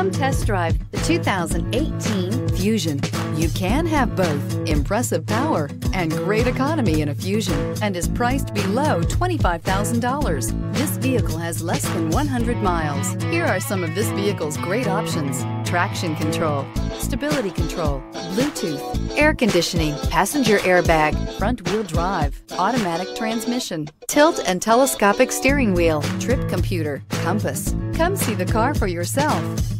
Come test drive the 2018 Fusion. You can have both impressive power and great economy in a Fusion and is priced below $25,000. This vehicle has less than 100 miles. Here are some of this vehicle's great options. Traction control, stability control, Bluetooth, air conditioning, passenger airbag, front wheel drive, automatic transmission, tilt and telescopic steering wheel, trip computer, compass. Come see the car for yourself.